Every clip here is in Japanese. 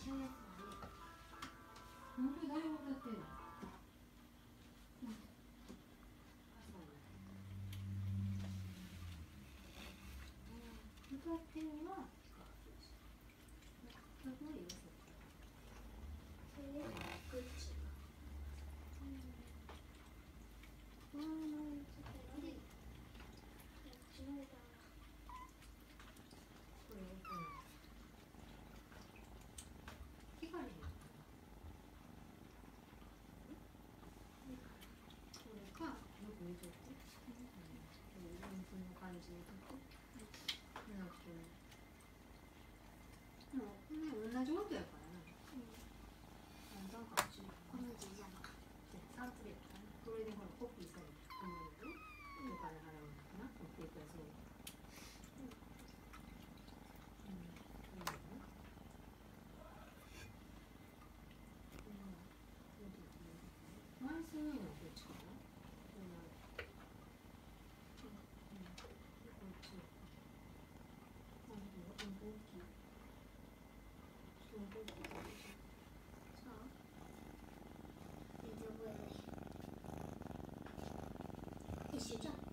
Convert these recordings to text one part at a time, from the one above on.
中誰歌ってのうん。入れとく、うん、4分の感じ入れとく、うん、なくてもでも、ね、同じことやからな、ね、うん、なん。かこの字じゃなかっ3つでこれでほらコピーされ你学着。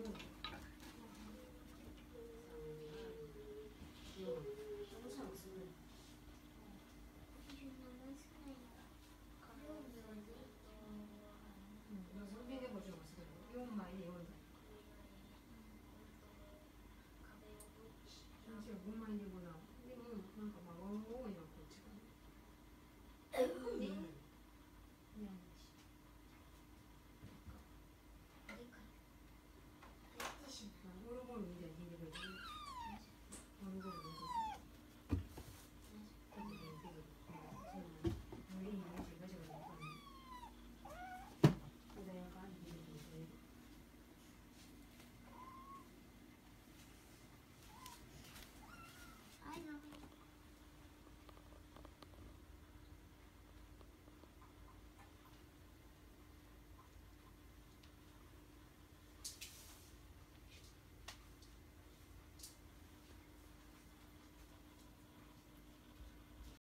doing.